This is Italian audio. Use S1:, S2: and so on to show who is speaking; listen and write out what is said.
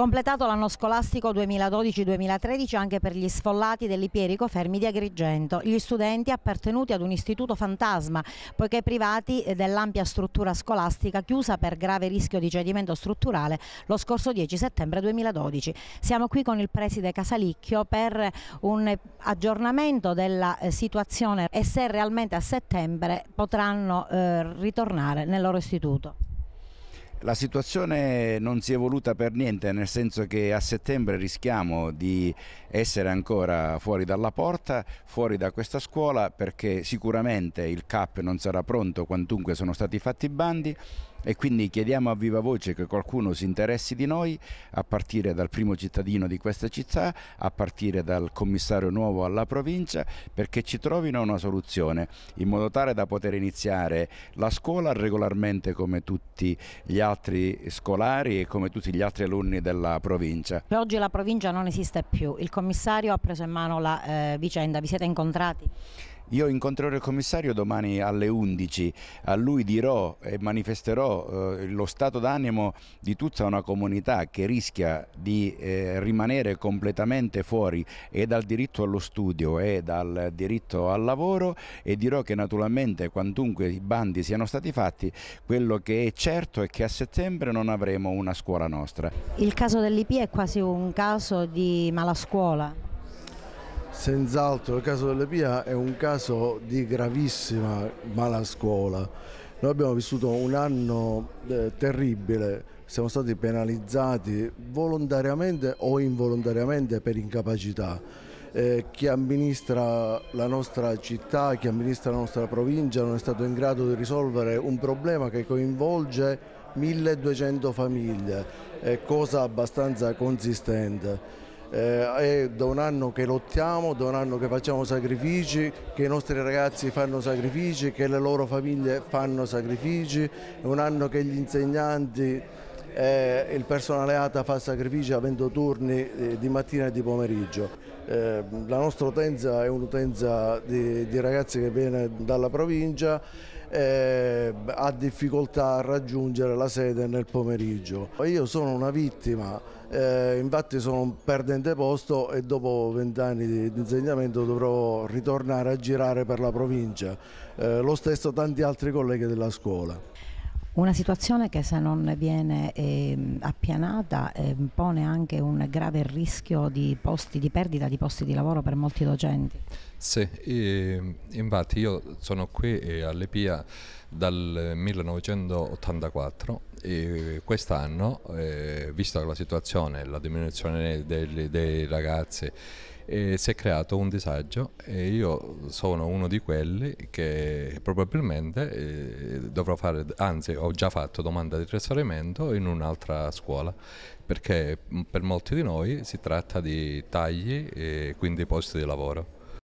S1: Completato l'anno scolastico 2012-2013 anche per gli sfollati dell'Ipierico Fermi di Agrigento, gli studenti appartenuti ad un istituto fantasma, poiché privati dell'ampia struttura scolastica chiusa per grave rischio di cedimento strutturale lo scorso 10 settembre 2012. Siamo qui con il preside Casalicchio per un aggiornamento della eh, situazione e se realmente a settembre potranno eh, ritornare nel loro istituto.
S2: La situazione non si è evoluta per niente, nel senso che a settembre rischiamo di essere ancora fuori dalla porta, fuori da questa scuola, perché sicuramente il CAP non sarà pronto quantunque sono stati fatti i bandi e quindi chiediamo a viva voce che qualcuno si interessi di noi a partire dal primo cittadino di questa città, a partire dal commissario nuovo alla provincia perché ci trovino una soluzione in modo tale da poter iniziare la scuola regolarmente come tutti gli altri scolari e come tutti gli altri alunni della provincia.
S1: Oggi la provincia non esiste più, il commissario ha preso in mano la eh, vicenda, vi siete incontrati?
S2: Io incontrerò il commissario domani alle 11, a lui dirò e manifesterò eh, lo stato d'animo di tutta una comunità che rischia di eh, rimanere completamente fuori e dal diritto allo studio e dal diritto al lavoro e dirò che naturalmente quantunque i bandi siano stati fatti, quello che è certo è che a settembre non avremo una scuola nostra.
S1: Il caso dell'IP è quasi un caso di malascuola.
S3: Senz'altro il caso delle Pia è un caso di gravissima malascuola. Noi abbiamo vissuto un anno eh, terribile, siamo stati penalizzati volontariamente o involontariamente per incapacità. Eh, chi amministra la nostra città, chi amministra la nostra provincia non è stato in grado di risolvere un problema che coinvolge 1200 famiglie, è cosa abbastanza consistente. Eh, è da un anno che lottiamo, da un anno che facciamo sacrifici, che i nostri ragazzi fanno sacrifici, che le loro famiglie fanno sacrifici, è un anno che gli insegnanti e il personale ATA fa sacrifici avendo turni eh, di mattina e di pomeriggio. Eh, la nostra utenza è un'utenza di, di ragazzi che viene dalla provincia eh, ha difficoltà a raggiungere la sede nel pomeriggio. Io sono una vittima, eh, infatti sono un perdente posto e dopo vent'anni di, di, insegnamento dovrò ritornare a girare per la provincia, eh, lo stesso tanti altri colleghi della scuola.
S1: Una situazione che se non viene eh, appianata eh, pone anche un grave rischio di, posti, di perdita di posti di lavoro per molti docenti.
S4: Sì, e, infatti io sono qui all'EPIA dal 1984 e quest'anno, eh, vista la situazione, la diminuzione dei, dei ragazzi e si è creato un disagio e io sono uno di quelli che probabilmente eh, dovrò fare, anzi ho già fatto domanda di trasferimento in un'altra scuola perché per molti di noi si tratta di tagli e quindi posti di lavoro.